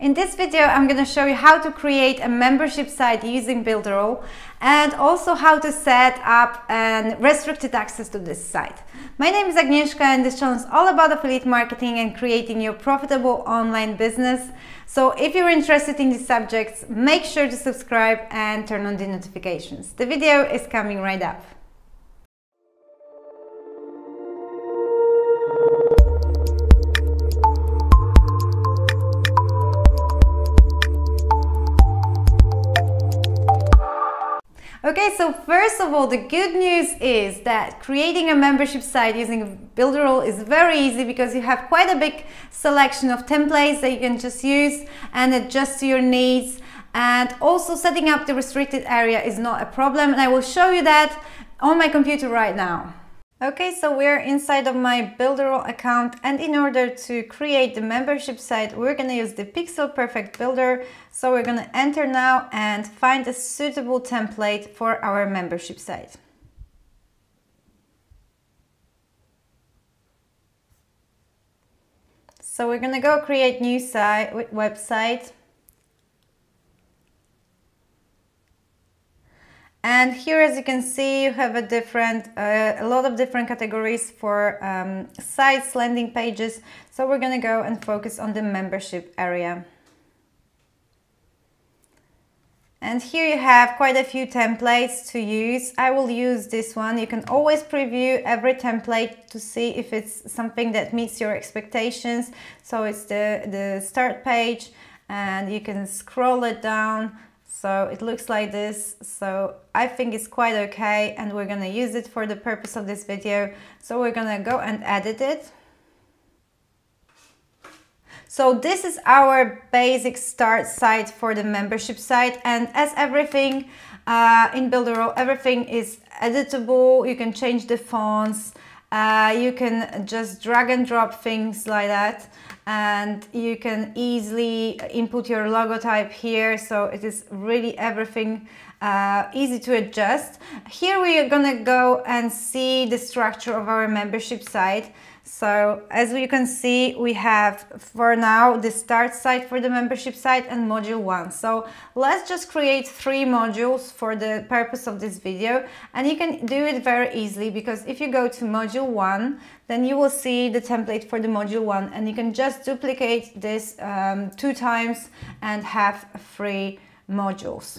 In this video, I'm going to show you how to create a membership site using Builderall and also how to set up and restricted access to this site. My name is Agnieszka and this channel is all about affiliate marketing and creating your profitable online business. So if you're interested in these subjects, make sure to subscribe and turn on the notifications. The video is coming right up. So first of all, the good news is that creating a membership site using Builderall is very easy because you have quite a big selection of templates that you can just use and adjust to your needs. And also setting up the restricted area is not a problem. And I will show you that on my computer right now. Okay, so we're inside of my Builderall account and in order to create the membership site, we're gonna use the Pixel Perfect Builder. So we're gonna enter now and find a suitable template for our membership site. So we're gonna go create new site website And here, as you can see, you have a different, uh, a lot of different categories for um, sites, landing pages. So we're going to go and focus on the membership area. And here you have quite a few templates to use. I will use this one. You can always preview every template to see if it's something that meets your expectations. So it's the, the start page and you can scroll it down so it looks like this. So I think it's quite okay and we're gonna use it for the purpose of this video. So we're gonna go and edit it. So this is our basic start site for the membership site and as everything uh, in Builderall, everything is editable. You can change the fonts, uh, you can just drag and drop things like that and you can easily input your logo type here so it is really everything uh, easy to adjust. Here we are gonna go and see the structure of our membership site. So as you can see, we have for now the start site for the membership site and module one. So let's just create three modules for the purpose of this video. And you can do it very easily because if you go to module one, then you will see the template for the module one and you can just duplicate this um, two times and have three modules.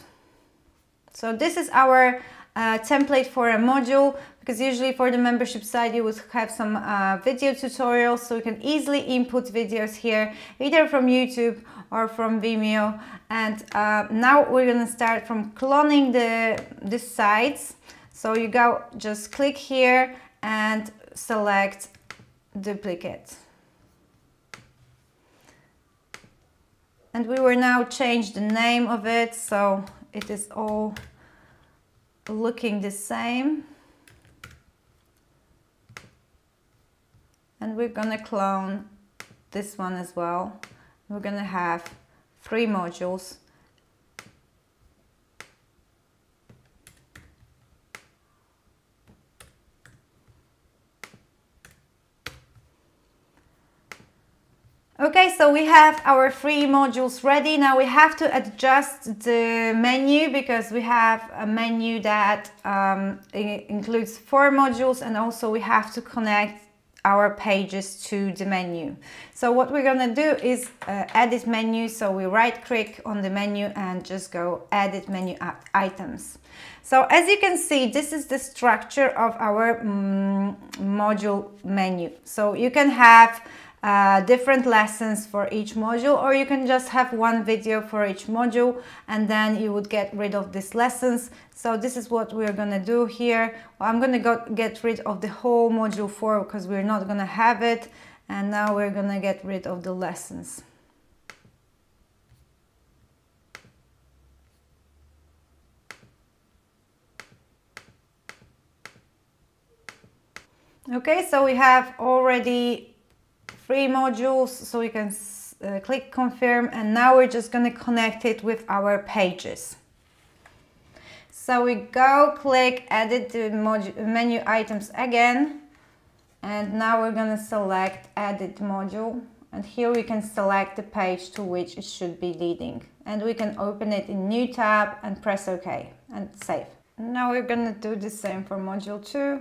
So this is our template for a module because usually for the membership site you would have some uh, video tutorials so you can easily input videos here either from YouTube or from Vimeo. And uh, now we're gonna start from cloning the, the sites so you go just click here and select duplicate. And we will now change the name of it so it is all looking the same. And we're gonna clone this one as well. We're gonna have three modules Okay, so we have our three modules ready. Now we have to adjust the menu because we have a menu that um, includes four modules and also we have to connect our pages to the menu. So what we're gonna do is uh, edit menu. So we right click on the menu and just go edit menu items. So as you can see, this is the structure of our mm, module menu. So you can have uh, different lessons for each module or you can just have one video for each module and then you would get rid of these lessons. So this is what we're gonna do here. Well, I'm gonna go get rid of the whole module 4 because we're not gonna have it and now we're gonna get rid of the lessons. Okay, so we have already three modules so you can uh, click confirm and now we're just going to connect it with our pages. So we go click edit the menu items again and now we're going to select edit module and here we can select the page to which it should be leading and we can open it in new tab and press OK and save. Now we're gonna do the same for module 2.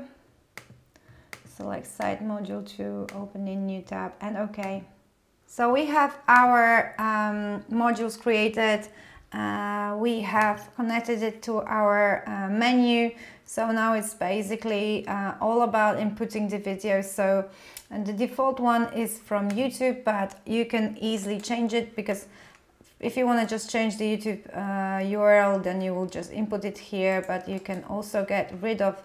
Select site module to open in new tab and OK. So we have our um, modules created. Uh, we have connected it to our uh, menu. So now it's basically uh, all about inputting the video. So and the default one is from YouTube, but you can easily change it because if you want to just change the YouTube URL, uh, then you will just input it here, but you can also get rid of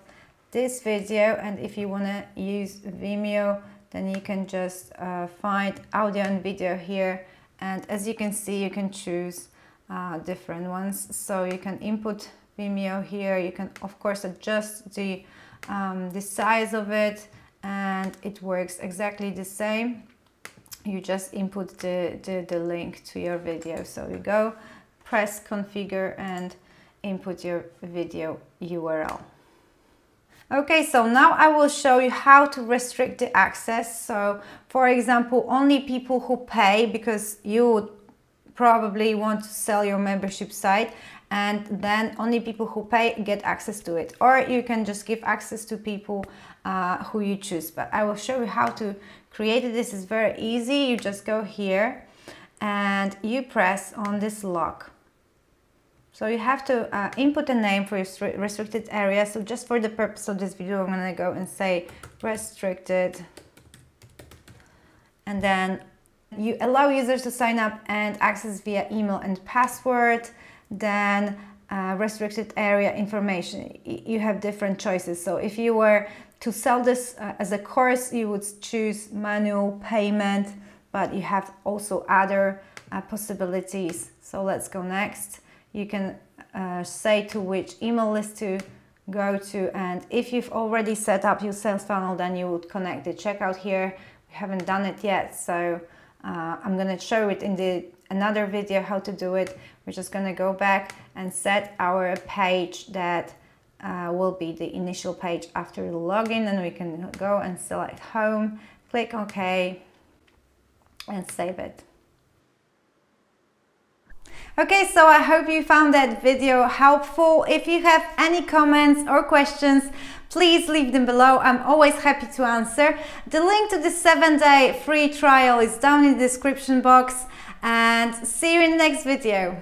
this video. And if you want to use Vimeo, then you can just uh, find audio and video here. And as you can see you can choose uh, different ones. So you can input Vimeo here. You can of course adjust the um, the size of it and it works exactly the same. You just input the, the, the link to your video. So you go press configure and input your video URL Okay, so now I will show you how to restrict the access. So for example, only people who pay because you probably want to sell your membership site and then only people who pay get access to it. Or you can just give access to people uh, who you choose. But I will show you how to create it. This is very easy. You just go here and you press on this lock. So you have to uh, input a name for your restricted area. So just for the purpose of this video, I'm gonna go and say restricted. And then you allow users to sign up and access via email and password. Then uh, restricted area information. You have different choices. So if you were to sell this uh, as a course, you would choose manual payment, but you have also other uh, possibilities. So let's go next you can uh, say to which email list to go to and if you've already set up your sales funnel then you would connect the checkout here. We haven't done it yet so uh, I'm gonna show it in the another video how to do it. We're just gonna go back and set our page that uh, will be the initial page after the login and we can go and select home click OK and save it Okay, so I hope you found that video helpful. If you have any comments or questions, please leave them below. I'm always happy to answer. The link to the seven day free trial is down in the description box and see you in the next video.